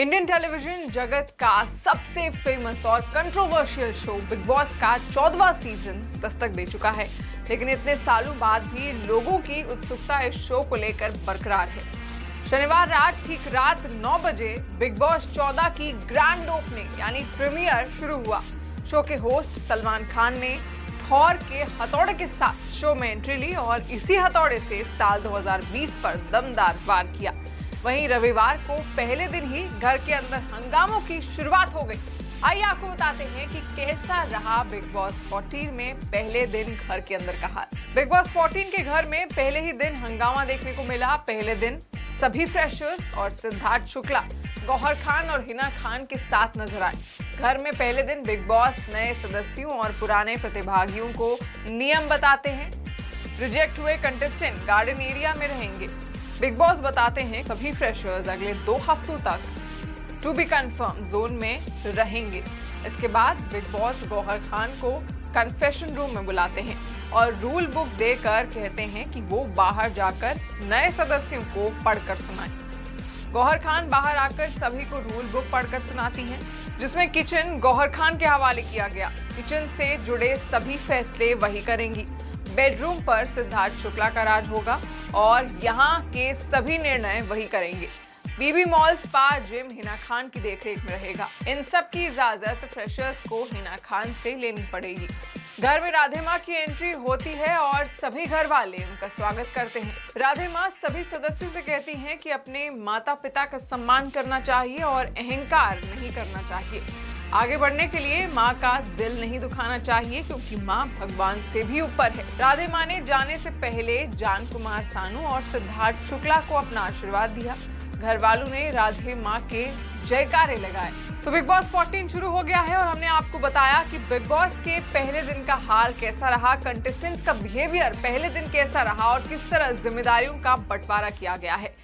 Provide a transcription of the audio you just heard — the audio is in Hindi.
इंडियन टेलीविज़न जगत का सबसे फ़ेमस और कंट्रोवर्शियल शो बिग बॉस का चौदवा सीज़न दस्तक दे चुका है। लेकिन इतने सालों बाद भी लोगों की उत्सुकता इस शो को लेकर बरकरार है। शनिवार रात ठीक रात 9 बजे बिग बॉस 14 की ग्रैंड ओपनिंग यानी प्रीमियर शुरू हुआ। शो के होस्ट सलमान खान ने थॉर के हथौड़े के साथ शो में एंट्री ली और इसी हथौड़े से साल 2020 पर दमदार वार किया। वहीं रविवार को पहले दिन ही घर के अंदर हंगामों की शुरुआत हो गई। आइए आपको बताते हैं कि कैसा रहा बिग बॉस 14 में पहले दिन घर के अंदर का हाल। बिग बॉस 14 के घर में पहले ही दिन हंगामा देखने को मिला। पहले दिन सभी फ्रेशर्स और सिद्धार्थ शुक्ला, गौहर खान और हिना खान के साथ नज़र आए। घर में पहले दिन बिग बॉस नए सदस्यों और पुराने प्रतिभागियों को नियम बताते हैं। रिजेक्ट हुए कंटेस्टेंट गार्डन एरिया में रहेंगे। बिग बॉस बताते हैं सभी फ्रेशर्स अगले दो हफ्तों तक टू बी कंफर्म जोन में रहेंगे। इसके बाद बिग बॉस गौहर खान को कन्फेशन रूम में बुलाते हैं और रूल बुक देकर कहते हैं कि वो बाहर जाकर नए सदस्यों को पढ़कर सुनाएँ। गौहर खान बाहर आकर सभी को रूल बुक पढ़कर सुनाती हैं, जिसमें किचन गौहर खान के हवाले किया गया। किचन से जुड़े सभी फैसले वही करेंगी। बेडरूम पर सिद्धार्थ शुक्ला का राज होगा और यहाँ के सभी निर्णय वही करेंगे। BB mall, spa, gym, Hina Khan की देखरेख में रहेगा। इन सब की इजाज़त फ्रेशर्स को हिना खान से लेनी पड़ेगी। घर में राधे माँ की एंट्री होती है और सभी घर वाले उनका स्वागत करते हैं। राधे माँ सभी सदस्यों से कहती हैं कि अपने माता पिता का सम्मान करना चाहिए और अहंकार नहीं करना चाहिए। आगे बढ़ने के लिए माँ का दिल नहीं दुखाना चाहिए, क्योंकि माँ भगवान से भी ऊपर है। राधे माँ ने जाने से पहले जान कुमार सानू और सिद्धार्थ शुक्ला को अपना आशीर्वाद दिया। घर वालों ने राधे माँ के जयकारे लगाए। तो बिग बॉस 14 शुरू हो गया है और हमने आपको बताया कि बिग बॉस के पहले दिन का हाल कैसा रहा कंटेस्टेंट्स का बिहेवियर पहले दिन कैसा रहा और किस तरह जिम्मेदारियों का बंटवारा किया गया है।